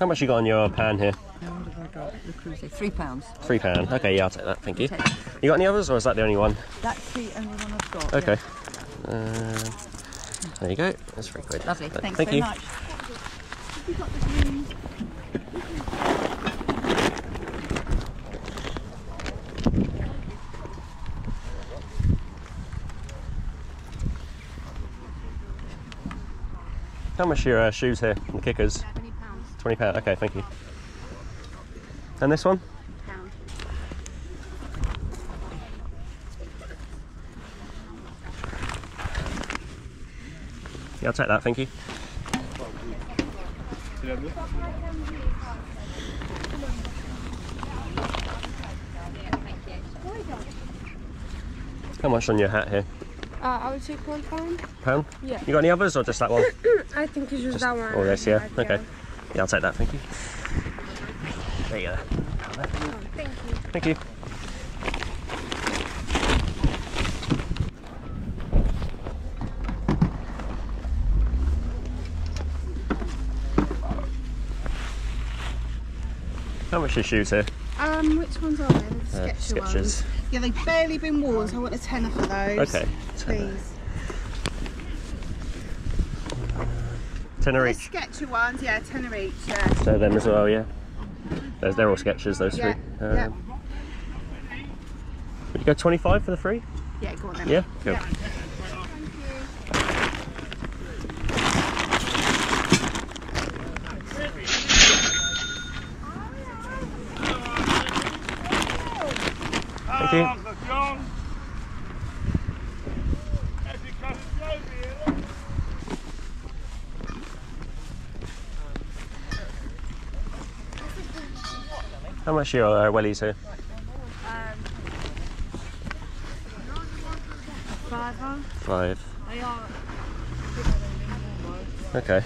How much you got on your pan here? How much have I got? The cruise three pounds. Three pound. Okay, yeah, I'll take that. Thank you. You got any others, or is that the only one? That's the only one I've got. Okay. Um, there you go. That's three quid. yeah. Lovely. Th- Thanks Thank very you. much. How much are your uh, shoes here? The kickers? Twenty pounds. Okay, thank you. And this one? Pound. Yeah, I'll take that. Thank you. How much on your hat here? Uh, I would take one pound. Pound? Yeah. You got any others, or just that one? I think it's just, Just that one. all this. Yeah. Okay. Yeah, I'll take that. Thank you. There you go. Thank you. Thank you. How much are shoes here? Um, which ones are they? The Uh, Sketcher ones. Yeah, they've barely been worn, so I want a tenner for those. Okay. Please. Tenner each. Sketcher ones, yeah, tenner each, yeah. So them as well, yeah. Those, they're all sketches, those Yeah, three. yeah. Um, Would you go 25 for the three? Yeah, go on then. Yeah? Cool. Yeah. Thank you. Much are your uh, wellies here? Five. Okay.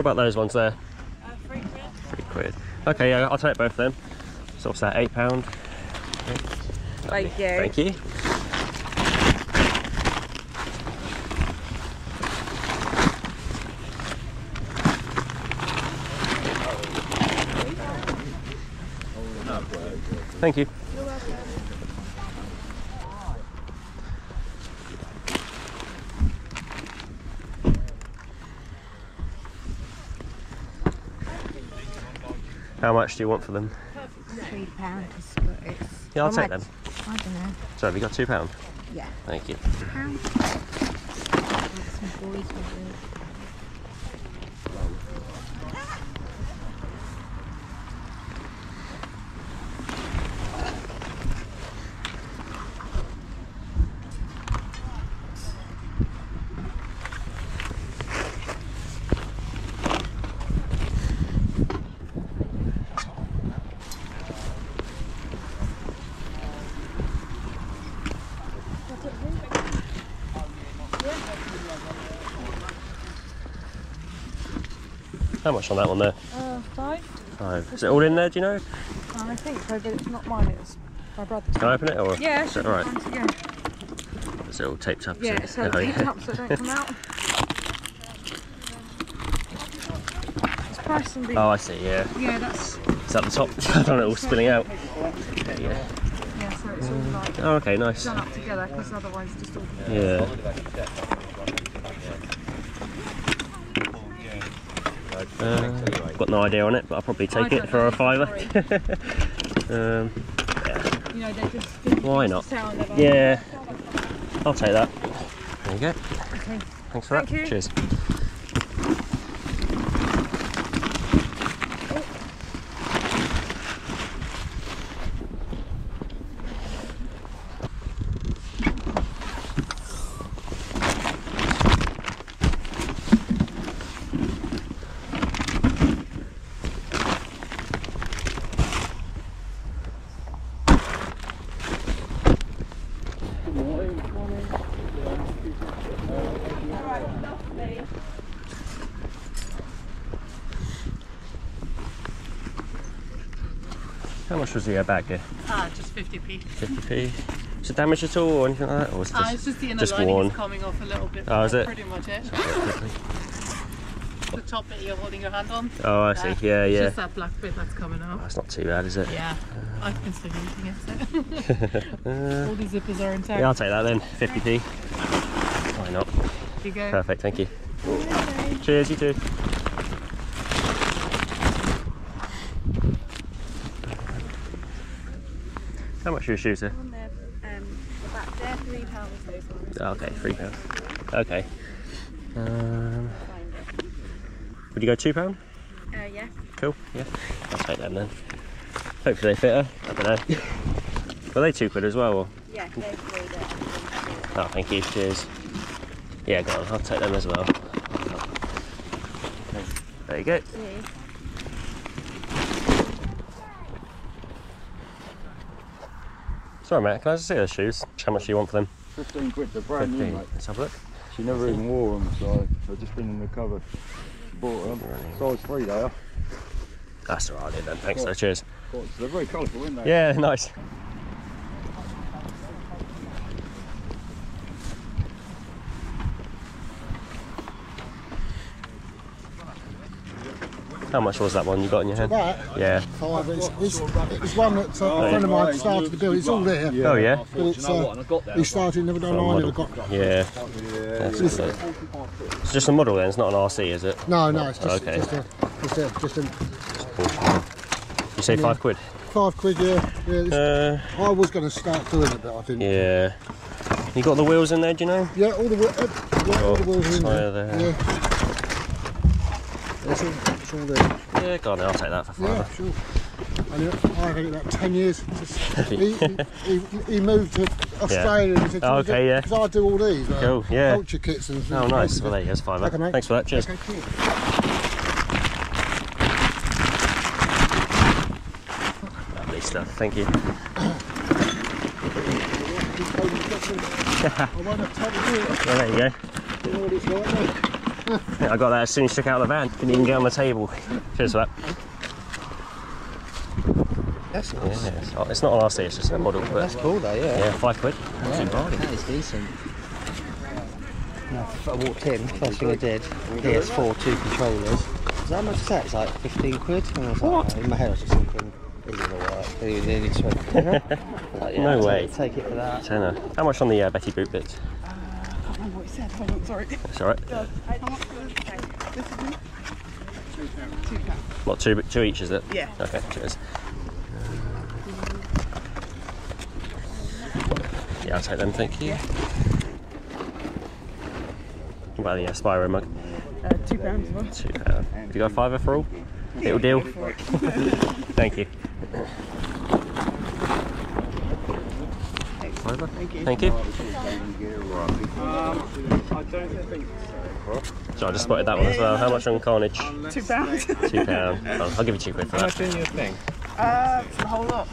What about those ones there? Uh, three quid. Three quid. Okay, yeah, I'll take both of them. So what's that, eight pound? Thank you. Thank you. Thank you. How much do you want for them? Three it's. Yeah, I'll how take much? them. I don't know. So have you got two pound? Yeah. Thank you. Pound. Some boys do. How much on that one there? Uh, five. Five. Is it all in there, do you know? I think so, but it's not mine. It's my brother's. Can I open it or? Yeah, Is it alright? Is it all taped up? Yeah, so it? Oh, it's yeah. up so it don't come out. It's price and Oh, I see, yeah. Yeah, that's. It's at the top? I don't know, all spilling out. Yeah. Yeah, so it's all like Oh, okay, nice. done up together because otherwise just all. Yeah. Uh, got no idea on it, but I'll probably take it for a fiver. um, You know. Why not? Yeah, I'll take that. There you go. Okay. Thanks for Thank that. you. Cheers. Much was the uh, bag here? Ah, just 50p. 50p. Is it damaged at all or anything like that? Or was it Ah, just, it's just the inner just lining worn? is coming off a little bit. Oh, is it? Pretty much it. The top bit you're holding your hand on. Oh, I see. Yeah, It's yeah. just that black bit that's coming Oh, off. it's not too bad, is it? Yeah, I've been still using it. So. All the zippers are intact. Yeah, I'll take that then. 50p. Why not? Here you go. Perfect, thank you. Cheers, you too. How much are your shoes here? On the, um, the back there, three pounds those ones. Oh, okay, three pounds. Okay. Um, would you go two pound? Uh, yeah. Cool. Yeah, I'll take them then. Hopefully they fit her. I don't know. Were they two quid as well? Or? Yeah, there. Oh, thank you. Cheers. Yeah, go on. I'll take them as well. There you go. Sorry, mate. Can I just see those shoes? How much do you want for them? 15 quid, they're brand new, Fifteen. mate. Let's have a look. She never even wore them, so they've just been in the cupboard. Bought them. Size 3 they are. That's all right then. Thanks. though. cheers. They're very colourful, aren't they? Yeah, nice. How much was that one you got in your hand? That Yeah. five. It's, it's, it's one that uh, a friend of mine started to build. It's all there. Oh yeah. But it's, uh, he started, never done. I never got. Yeah. That's It's. It's just a model then. It's not an RC, is it? no, no, it's just, Okay. just a, just a, just a You say five quid? five quid. Yeah, yeah. Uh, I was going to start doing it, but I didn't. yeah. You got the wheels in there? Do you know? Yeah, all the uh, yeah, all the wheels are in there. there. Yeah. All, it's all there. Yeah, go on. then, I'll take that for Yeah, sure. And I've had it about 10 years. He, he, he, moved to Australia and he said, Oh, okay, yeah. Because I do all these. Like, Cool, yeah. Culture kits and Oh, nice. Well, there you go. Five. Okay, mate. Thanks for that. Cheers. Okay, cool. Lovely stuff. Thank you. I won't have time to do it. Well, there you go. You know what it's like, mate. Yeah, I got that as soon as you took out the van. Didn't even get on the table. Cheers for that. That's Yeah, it's, not, it's not an RC, it's just a model. But That's cool though, yeah. yeah, five quid. Yeah, that is decent. No, I walked in, first thing I did, PS4, two controllers. So how much is that? It's like 15 quid? And I was like, in my head I was just thinking, is work. They they need to like, yeah, No way. Take, take it for that. Tenner. How much on the uh, Betty Boop bits? I can't remember what he said. Hold on, sorry. That's alright. How much was it? This is Two pounds. What, two, two each, is it? Yeah. Okay, cheers. Yeah, I'll take them, thank you. What about the uh, Spyro mug? Uh, two pounds as well. Two pound. Have you got a fiver for all? Little deal. Thank you. Fiver? Thank you. Thank you. So I just spotted that one as well. How much on Carnage? Two pounds. Two pound. Oh, I'll give you two quid for that. in your thing? Uh, for the whole lot.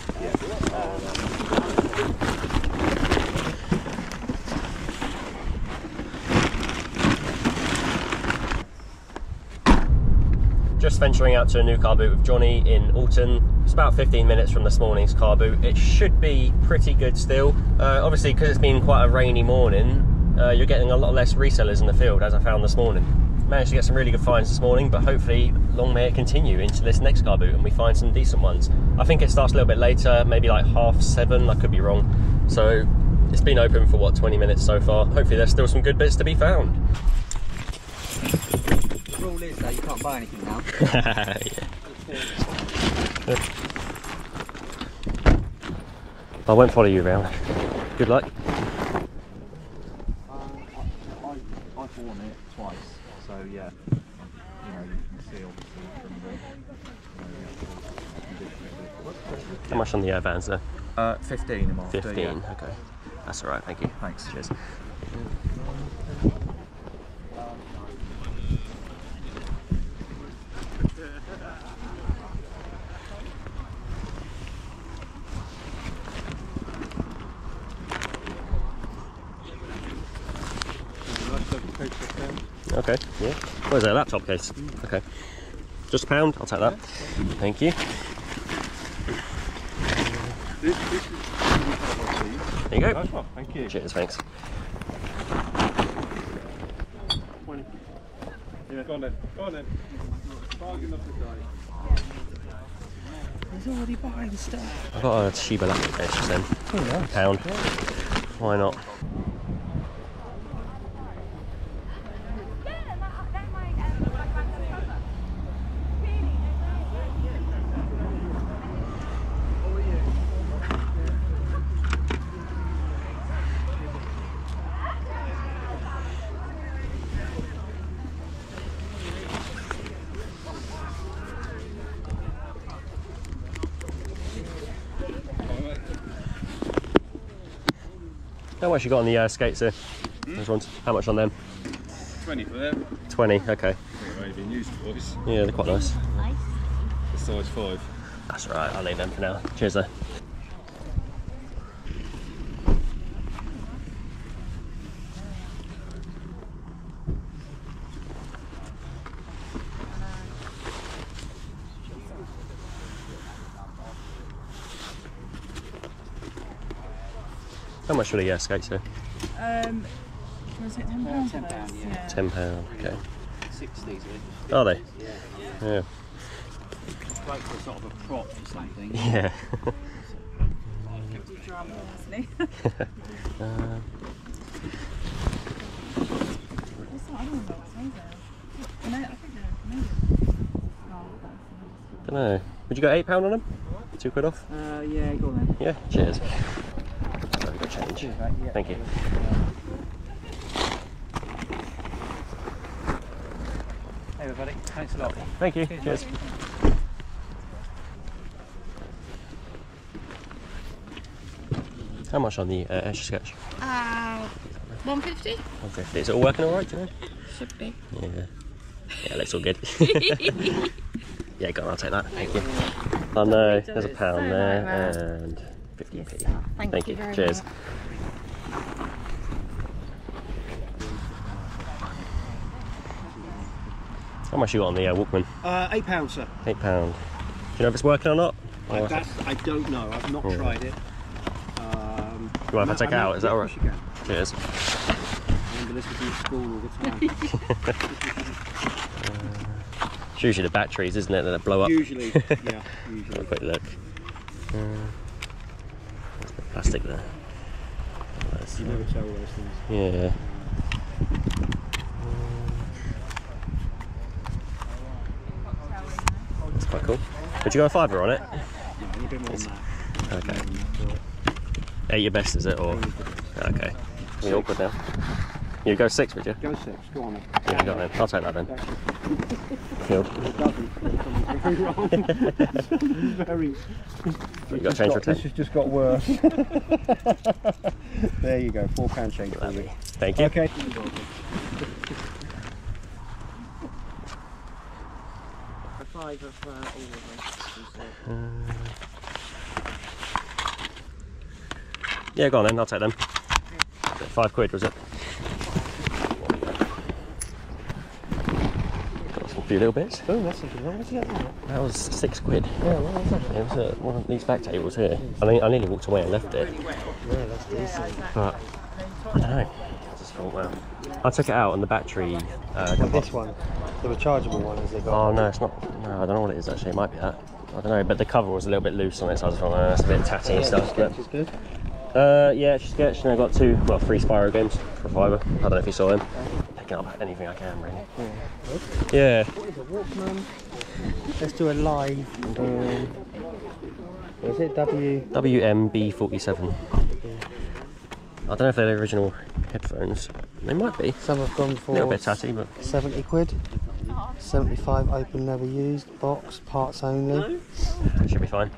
Just venturing out to a new car boot with Johnny in Alton. It's about 15 minutes from this morning's car boot. It should be pretty good still. Uh, obviously, because it's been quite a rainy morning, uh, you're getting a lot less resellers in the field, as I found this morning. Managed to get some really good finds this morning, but hopefully, long may it continue into this next car boot and we find some decent ones. I think it starts a little bit later, maybe like half seven, I could be wrong. So, it's been open for what, 20 minutes so far. Hopefully, there's still some good bits to be found. The rule is though, you can't buy anything now. Yeah. I won't follow you around. Good luck. I've worn it twice, so yeah. You know, you can see obviously from the. How much on the air vans there? Uh, 15 I'm after, 15. yeah. Okay. That's all right. Thank you. Thanks. Cheers. Okay, yeah. Where's that laptop case? Okay. Just a pound, I'll take that. Thank you. This, this is. There you go. Nice one, thank you. Cheers, thanks. Yeah, go on then. Go on then. Bargain of the day. He's already buying stuff. I've got a Shiba case just then. Oh, yeah. Pound. Why not? How much you got on the uh, skates here? Those ones. How much on them? 20 for them. 20, okay. I think they've only been used twice. Yeah, they're quite nice. Nice. Size 5. That's right, I'll leave them for now. Cheers though. How much for the uh, skates here? Um, was it ten pounds? £10, yeah. Ten pound. Okay. 60s, Are they? Yeah. Yeah. Like for sort of a prop or something. Yeah. Drum, honestly. What's that other one about? What size are they? Cana- I think they're Canadian. Oh, that's don't know. Would you go eight pound on them? Two quid off? Uh, yeah, go on then. Yeah. Cheers change. Thank you. Hey, everybody. Thanks a lot. Thank you. Cheers. Cheers. How much on the uh, Etch A Sketch? Uh, 150. 150. Is it all working all right today? Should be. Yeah. Yeah, looks all good. yeah, go on, I'll take that. Thank you. Oh, I know, there's a pound there and... 15p. Yes, uh, thank, thank, you. you Cheers. Much. How much you got on the uh, Walkman? Uh, eight pounds, sir. Eight pound. Do you know if it's working or not? Or I, I, don't know. I've not hmm. tried it. Um, you want to take it out? Is that alright? Cheers. it's usually the batteries, isn't it, that blow up? Usually, yeah. Usually. Have a quick look. Uh, plastic there. That's, You never tell those things. yeah. That's quite cool. Would you go a fiver on it? Yeah, a bit more than that. Okay. Eight your best, is it? Or okay. We awkward now. You go six, would you? Go six. Go on. Then. Yeah, go on then. I'll take that then. Cool. it doesn't. Something very You got change your This has just got worse. there you go. Four pound change for you. Thank you. Okay. Five of uh, all of them. Yeah, go on then. I'll take them. Five quid, was it? Got some few little bits. Oh, that's a good one. What's that? That was six quid. Yeah, well, that's a It was at one of these back tables here. I, mean, I nearly walked away and left it, Yeah, that's decent. but I don't know. I just thought, well, I took it out and the battery. Uh, And this one, the rechargeable one, has it got? oh no, it's not. No, I don't know what it is actually. It might be that. I don't know, but the cover was a little bit loose on it, so I was thought, oh, that's a bit tatty and stuff. But Sketch is good. Uh, yeah, it's sketch, and I got two, well, three Spyro games for fiver. I don't know if you saw them. Picking up anything I can, really. Yeah. What is a Walkman? Let's do a live. Um, what is it? W. WMB47. I don't know if they're the original headphones. They might be. Some have gone A for little bit tatty, but 70 quid. 75 open, never used. Box, parts only. it should be fine.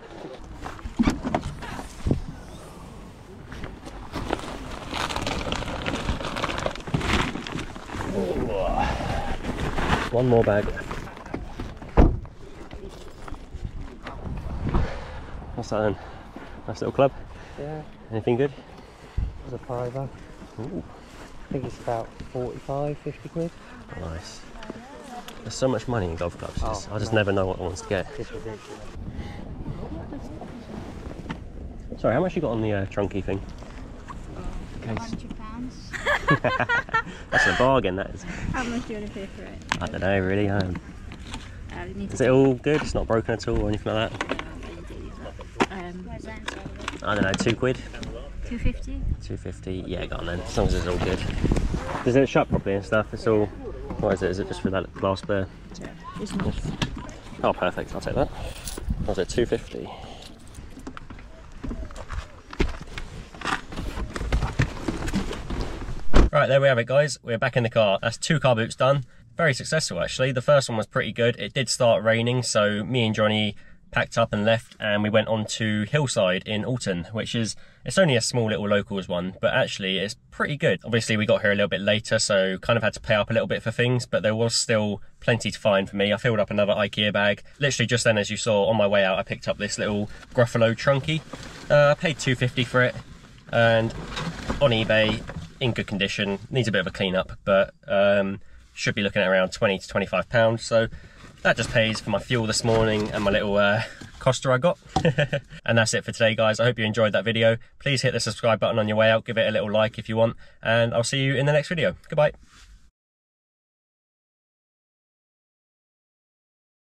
One more bag. What's that then? Nice little club. Yeah, Anything good? there's a fiver. Ooh, I think it's about 45, 50 quid. nice. There's so much money in golf clubs. it's- Oh, I just no. never know what I want to get. It's ridiculous. Sorry, how much you got on the uh, Trunki thing? Hundred pounds. That's a bargain, that is. How much do you want to pay for it? I don't know, really. Um, Uh, is it all good? It's not broken at all or anything like that? um, I don't know, two quid? two fifty. 250 yeah go on then as long as it's all good does it shut properly and stuff it's all what is it is it just for that glass there It's not. oh perfect i'll take that was it 250 right there we have it guys we're back in the car that's two car boots done very successful actually the first one was pretty good it did start raining so me and johnny packed up and left and we went on to Hillside in Alton, which is, it's only a small little locals one, but actually it's pretty good. Obviously we got here a little bit later, so kind of had to pay up a little bit for things, but there was still plenty to find for me. I filled up another IKEA bag. Literally just then, as you saw on my way out, I picked up this little Gruffalo Trunki. Uh, I paid 250 for it and on eBay, in good condition, needs a bit of a clean up, but um, should be looking at around 20 to 25 pounds. So that just pays for my fuel this morning and my little uh, Costa I got. and that's it for today, guys. I hope you enjoyed that video. Please hit the subscribe button on your way out. Give it a little like if you want. And I'll see you in the next video. Goodbye.